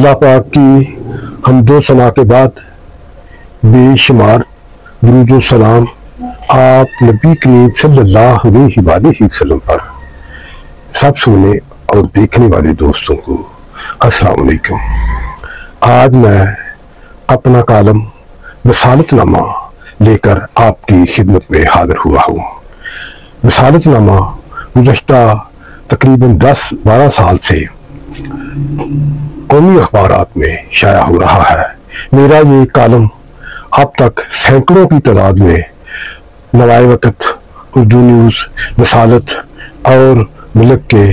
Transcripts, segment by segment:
अल्लाह पाक की हम दो सना के बाद बेशुमार सलाम आप नबी करीम सल्लल्लाहु अलैहि वसल्लम पर सब सुनने और देखने वाले दोस्तों को अस्सलाम वालेकुम आज मैं अपना कालम वसालतनामा लेकर आपकी खिदमत में हाजिर हुआ हूँ। वसालतनामा गुजशत तकरीबन 10-12 साल से कौमी अखबार में शाया हो रहा है। मेरा ये कालम अब तक सैकड़ों की तादाद में नवाए वक़्त उर्दू न्यूज़ वसालत और मुल्क के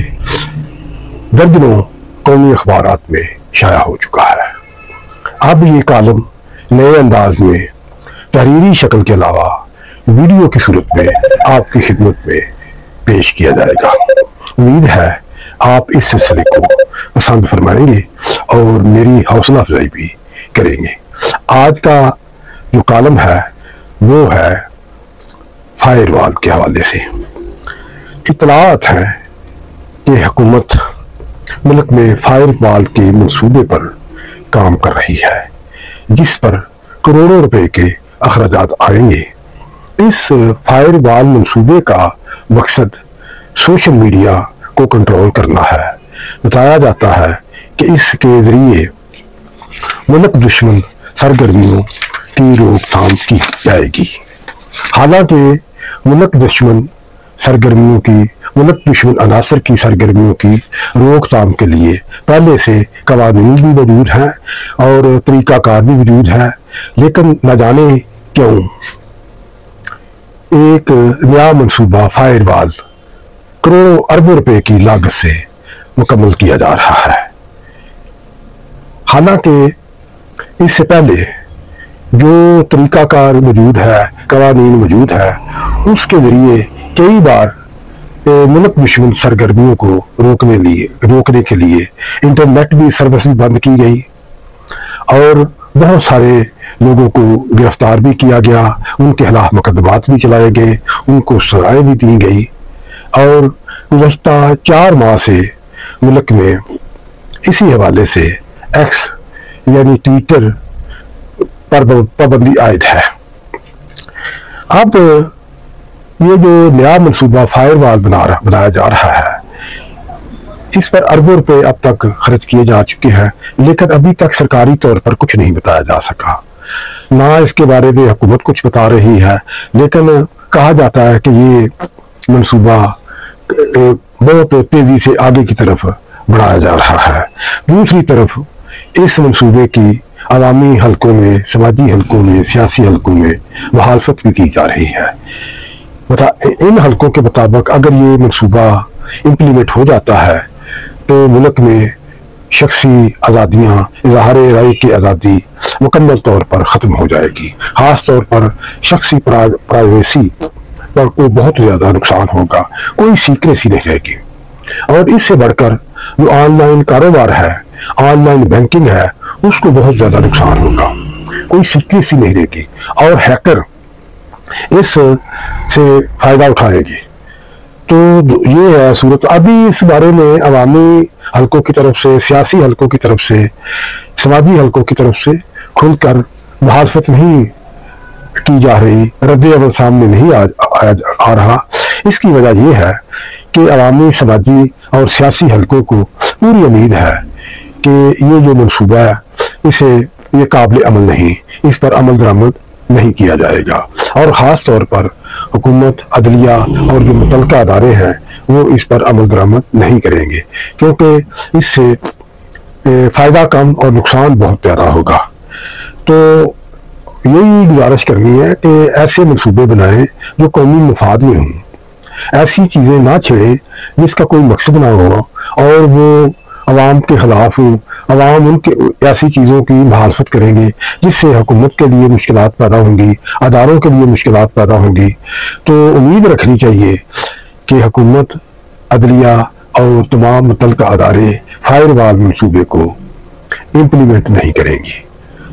दर्जनों कौमी अखबार में शाया हो चुका है। अब ये कालम नए अंदाज में, तहरीरी शक्ल के अलावा वीडियो की सूरत में आपकी खिदमत में पेश किया जाएगा। उम्मीद है आप इस सिलसिले को पसंद फरमाएँगे और मेरी हौसला अफजाई भी करेंगे। आज का जो कालम है, वो है फायरवाल के हवाले से। इतलात है कि हुकूमत मुल्क में फायरवाल के मंसूबे पर काम कर रही है, जिस पर करोड़ों रुपए के अखराज आएँगे। इस फायरवाल मंसूबे का मकसद सोशल मीडिया को कंट्रोल करना है। बताया जाता है कि इसके ज़रिए मुल्क दुश्मन सरगर्मियों की रोकथाम की जाएगी। हालाँकि मुल्क दुश्मन सरगर्मियों की, मुल्क दुश्मन अनासर की सरगर्मियों की रोकथाम के लिए पहले से कवानीन भी मौजूद हैं और तरीक़ाकार भी मौजूद है, लेकिन न जाने क्यों। एक नया मनसूबा फायरवाल करोड़ों अरबों रुपए की लागत से मुकम्मल किया जा रहा है। हालाँकि, इससे पहले जो तरीकाकार मौजूद है, कवानीन मौजूद है, उसके ज़रिए कई बार मुल्क दुश्मन सरगर्मियों को रोकने लिए, रोकने के लिए इंटरनेट भी सर्विस भी बंद की गई और बहुत सारे लोगों को गिरफ़्तार भी किया गया। उनके खिलाफ मुकदमात भी चलाए गए, उनको सजाएँ भी दी गई। और गुजशत चार माह से मुल्क में इसी हवाले से एक्स यानी ट्विटर पर पाबंदी आयद है। अब ये जो नया मनसूबा फायरवाल बना रहा, बनाया जा रहा है, इस पर अरबों रुपए अब तक खर्च किए जा चुके हैं, लेकिन अभी तक सरकारी तौर पर कुछ नहीं बताया जा सका। ना इसके बारे में हुकूमत कुछ बता रही है, लेकिन कहा जाता है कि ये मनसूबा बहुत तेज़ी से आगे की तरफ़ बढ़ाया जा रहा है। दूसरी तरफ़, इस मनसूबे की अवामी हलकों में, समाजी हलकों में, सियासी हलकों में मुखालफत भी की जा रही है। बता, इन हलकों के मुताबिक अगर ये मनसूबा इम्प्लीमेंट हो जाता है तो मुल्क में शख्सी आज़ादियाँ, इजहार राय की आज़ादी मुकम्मल तौर पर ख़त्म हो जाएगी। ख़ास तौर पर शख्सी प्राइवेसी पर को बहुत ज़्यादा नुकसान होगा कोई सीक्रेसी नहीं रहेगी। और इससे बढ़कर जो ऑनलाइन कारोबार है ऑनलाइन बैंकिंग है उसको बहुत ज़्यादा नुकसान होगा। कोई सीक्रेसी नहीं रहेगी। और हैकर इस से फ़ायदा उठाएगी। तो ये है सूरत। अभी इस बारे में अवामी हलकों की तरफ़ से सियासी हलकों की तरफ़ से समाजी हलकों की तरफ़ से खुलकर मुहालफत नहीं की जा रही रद्द अमल सामने नहीं आ, आ, रहा। इसकी वजह यह है कि अवामी समाजी और सियासी हलकों को पूरी उम्मीद है कि ये जो मनसूबा है इसे ये काबिल अमल नहीं इस पर अमल दरामद नहीं किया जाएगा। और ख़ास तौर पर हुकूमत अदलिया और जो मुतल अदारे हैं वो इस पर अमल दरामद नहीं करेंगे क्योंकि इससे फ़ायदा कम और नुकसान बहुत ज़्यादा होगा। तो यही गुजारिश करनी है कि ऐसे मनसूबे बनाएँ जो कौमी मफाद में हों। ऐसी चीज़ें ना छेड़ें जिसका कोई मकसद ना हो और वो आवाम के ख़िलाफ़ आवाम उनके ऐसी चीज़ों की मुखालफत करेंगे जिससे हुकूमत के लिए मुश्किल पैदा होंगी, अदारों के लिए मुश्किल पैदा होंगी। तो उम्मीद रखनी चाहिए कि हुकूमत, अदलिया और तमाम मुतल अदारे फायरवाल मनसूबे को इम्प्लीमेंट नहीं करेंगी।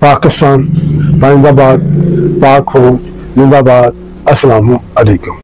पाकिस्तान पाइंदाबाद पाक हो जिंदाबाद असलकम